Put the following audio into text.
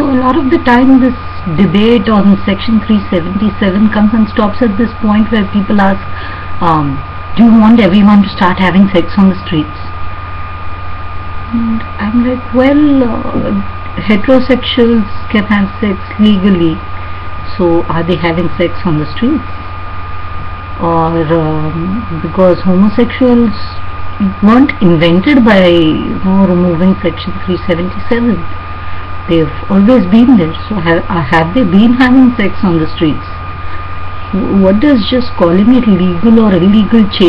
So a lot of the time this debate on section 377 comes and stops at this point where people ask, um, do you want everyone to start having sex on the streets? And I'm like, well, uh, heterosexuals can have sex legally, so are they having sex on the streets? Or um, because homosexuals weren't invented by you know, removing section 377 they've always been there so have, uh, have they been having sex on the streets? What does just calling it legal or illegal change